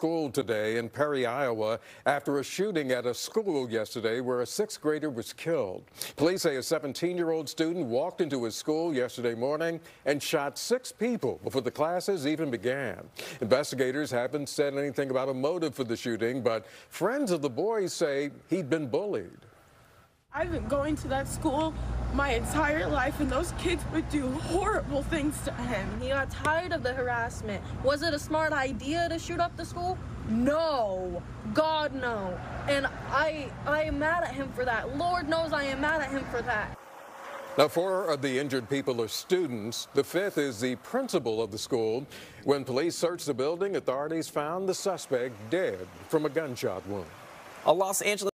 school today in Perry, Iowa, after a shooting at a school yesterday where a sixth grader was killed. Police say a 17 year old student walked into his school yesterday morning and shot six people before the classes even began. Investigators haven't said anything about a motive for the shooting, but friends of the boy say he'd been bullied. I've been going to that school my entire life, and those kids would do horrible things to him. He got tired of the harassment. Was it a smart idea to shoot up the school? No. God, no. And I, I am mad at him for that. Lord knows I am mad at him for that. Now, four of the injured people are students. The fifth is the principal of the school. When police searched the building, authorities found the suspect dead from a gunshot wound. A Los Angeles